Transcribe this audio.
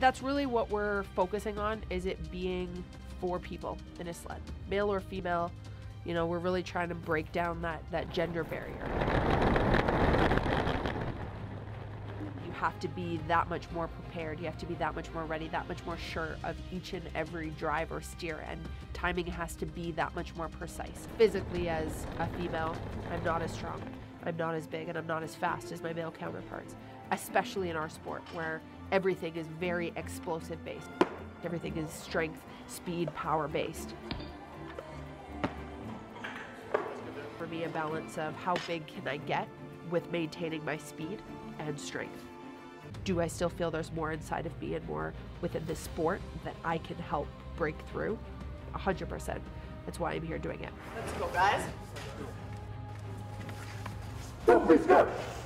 that's really what we're focusing on is it being for people in a sled, male or female. You know, we're really trying to break down that, that gender barrier. You have to be that much more prepared. You have to be that much more ready, that much more sure of each and every drive or steer, and timing has to be that much more precise. Physically, as a female, I'm not as strong, I'm not as big, and I'm not as fast as my male counterparts, especially in our sport where everything is very explosive based. Everything is strength, speed, power based. For me, a balance of how big can I get with maintaining my speed and strength. Do I still feel there's more inside of me and more within this sport that I can help break through? 100%. That's why I'm here doing it. Let's go, guys. Please go.